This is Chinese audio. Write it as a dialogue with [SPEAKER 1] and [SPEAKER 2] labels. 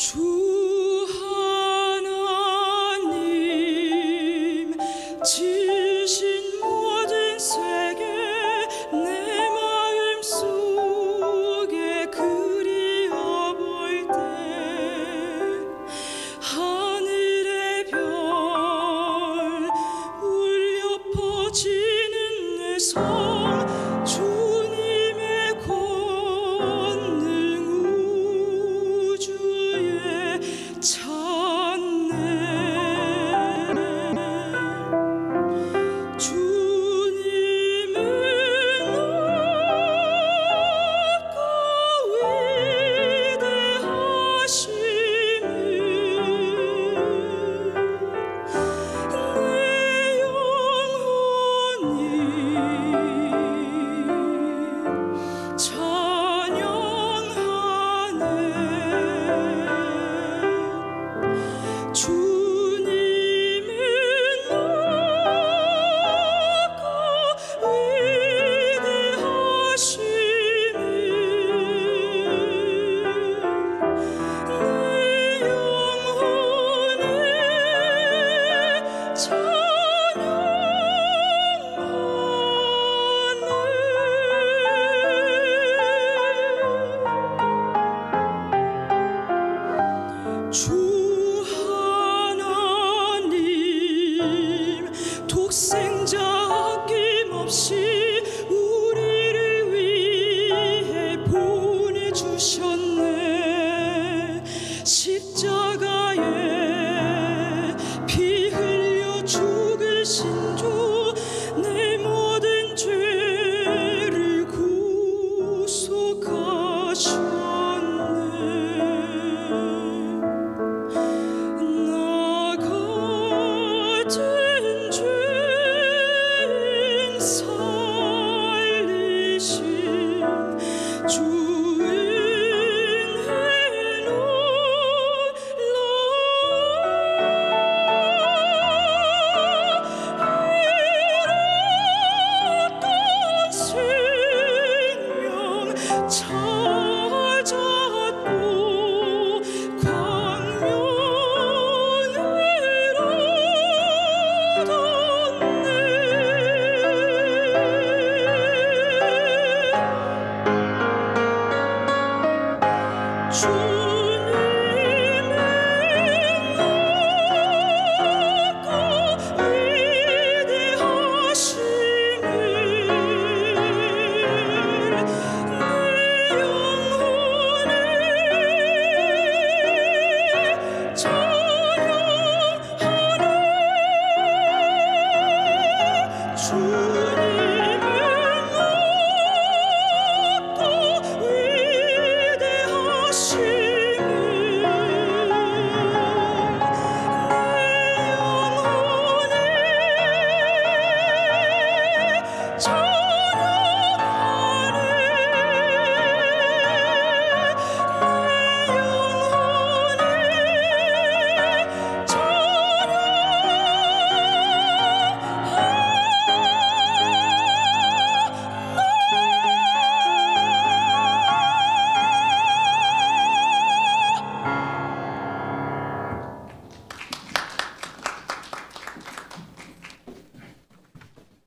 [SPEAKER 1] 出。出